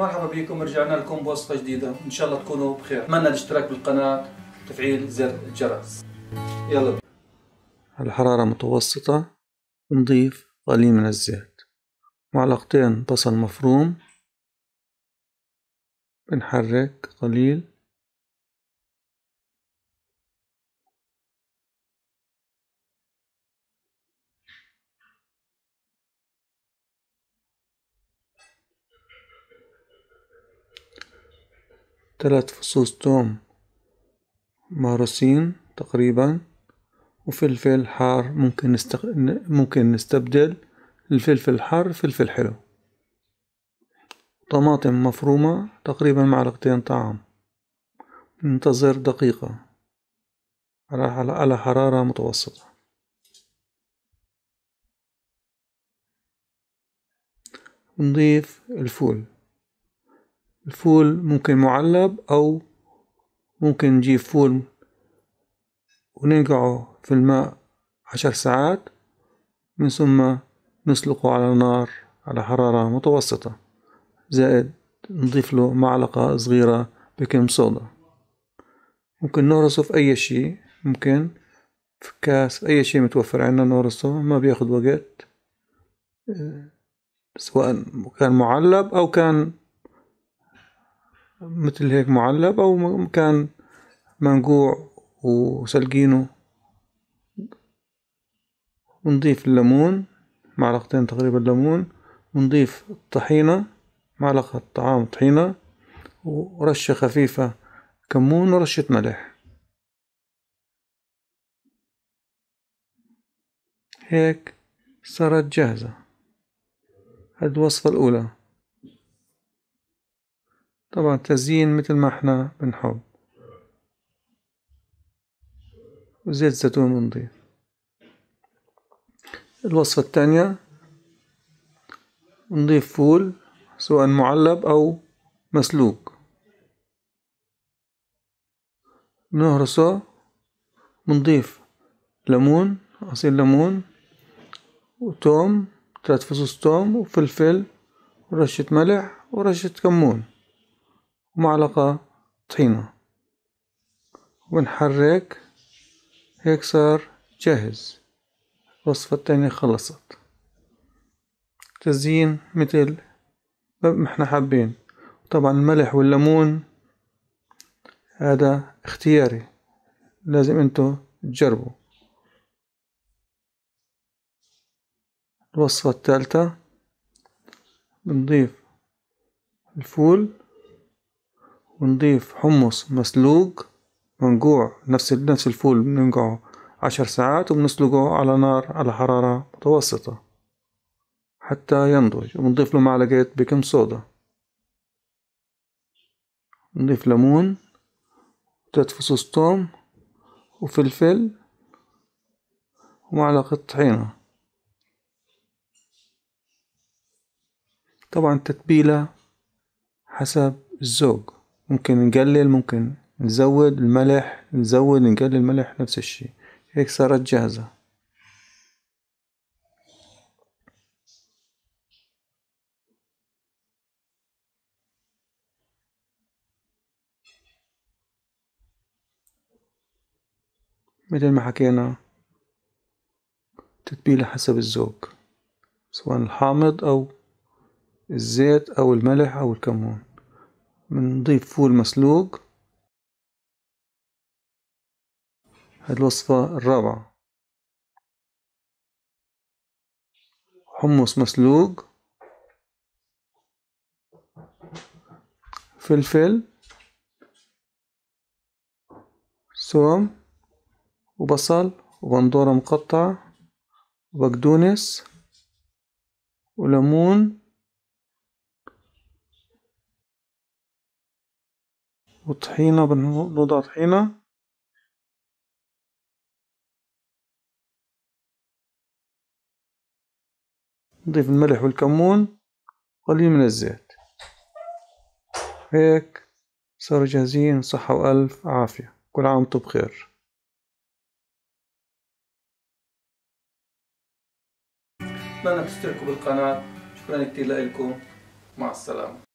مرحبا بكم. رجعنا لكم بوصفة جديدة. إن شاء الله تكونوا بخير. أتمنى الاشتراك بالقناة وتفعيل زر الجرس. يلا. بي. على حرارة متوسطة نضيف قليل من الزيت. معلقتين بصل مفروم. بنحرك قليل. ثلاث فصوص توم مهروسين تقريبا وفلفل حار ممكن نستق... ممكن نستبدل الفلفل الحار فلفل حلو. طماطم مفرومة تقريبا معلقتين طعام. ننتظر دقيقة. على على حرارة متوسطة. نضيف الفول. الفول ممكن معلب أو ممكن نجيب فول وننقعه في الماء عشر ساعات من ثم نسلقه على نار على حرارة متوسطة. زائد نضيف له معلقة صغيرة baking soda. ممكن نهرسه في أي شي ممكن في كاس أي شي متوفر عندنا نهرسه ما بياخد وقت سواء كان معلب أو كان مثل هيك معلب أو كان منقوع وسلقينه. ونضيف الليمون معلقتين تقريبا ليمون. ونضيف الطحينة معلقة طعام طحينة ورشة خفيفة كمون ورشة ملح. هيك صارت جاهزة. هاد الوصفة الأولى. طبعا تزيين مثل ما إحنا بنحب. وزيت زيتون نضيف الوصفة الثانية نضيف فول سواء معلب أو مسلوق. نهرسه بنضيف ليمون عصير ليمون وتوم ثلاث فصوص توم وفلفل ورشة ملح ورشة كمون. ومعلقة طحينة. ونحرك. هيك صار جاهز. الوصفة التانية خلصت. تزيين مثل ما إحنا حابين. طبعا الملح والليمون هذا اختياري. لازم انتو تجربوا. الوصفة الثالثة بنضيف الفول. ونضيف حمص مسلوق منقوع نفس نفس الفول بننقعه عشر ساعات وبنسلقه على نار على حرارة متوسطة حتى ينضج. ونضيف له معلقة بيكنج صودا. نضيف ليمون ثلاث فصوص توم وفلفل ومعلقة طحينة. طبعا التتبيلة حسب الذوق. ممكن نقلل ممكن نزود الملح نزود نقلل الملح نفس الشي هيك صارت جاهزة. مثل ما حكينا تتبيلة حسب الذوق سواء الحامض أو الزيت أو الملح أو الكمون. بنضيف فول مسلوق. هاد الوصفة الرابعة. حمص مسلوق. فلفل. ثوم وبصل. وبندورة مقطعة. وبقدونس. وليمون. وطحينة بنوضع طحينة. نضيف الملح والكمون قليل من الزيت. هيك صاروا جاهزين صحة وألف عافية. كل عام وأنتم بخير. أتمنى تشتركوا بالقناة. شكرا كتير لكم. مع السلامة.